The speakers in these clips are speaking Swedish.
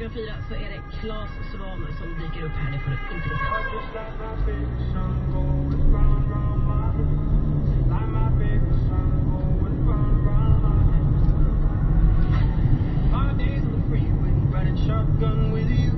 klockan fyra så är det Claes Svan som dyker upp här. Det får du inte missa. Shotgun with you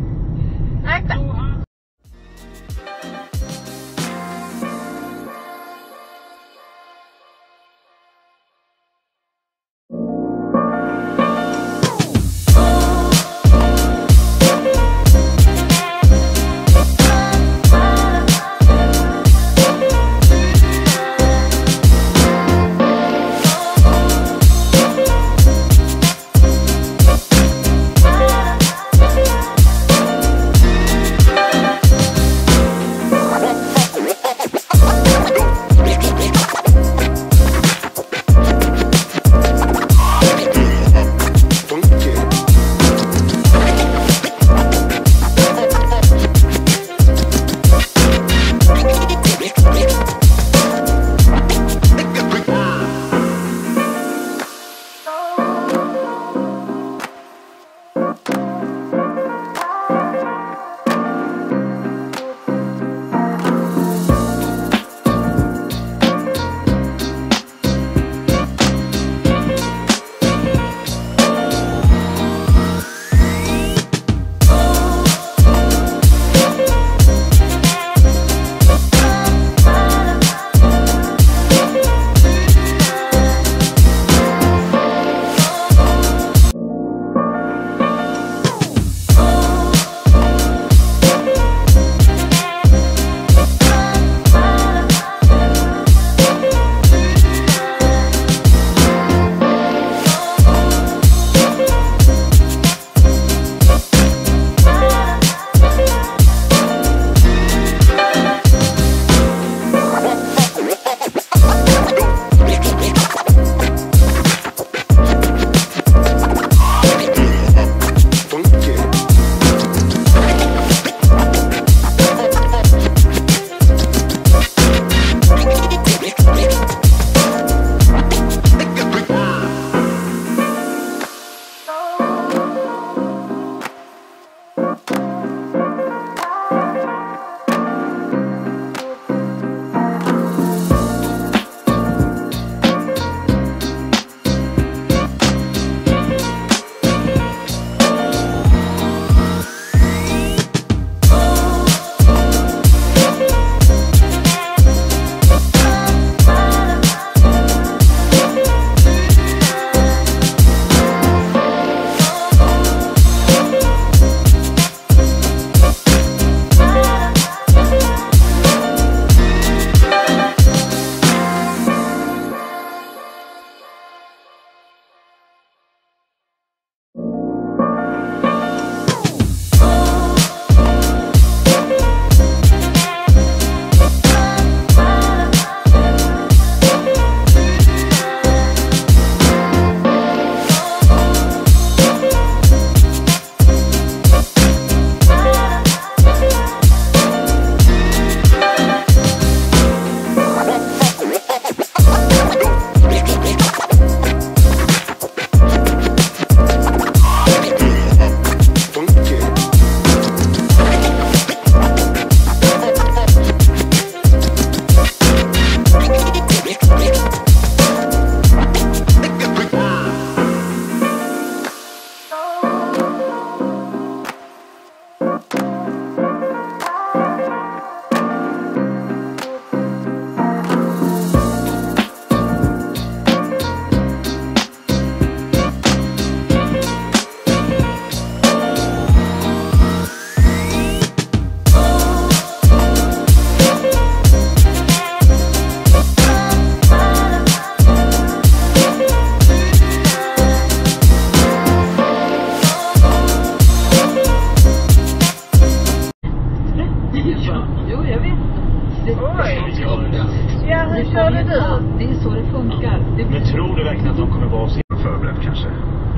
körde du? Det är så det funkar. Det Men tror du verkligen att de kommer vara så förberedd kanske?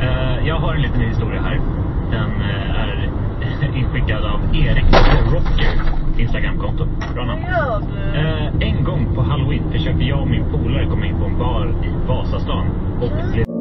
Eh, jag har en liten historia här. Den eh, är inskickad av Erik Rocker Instagramkonto. Bra namn. Eh, en gång på halloween försökte jag och min polare komma in på en bar i Vasastan och blev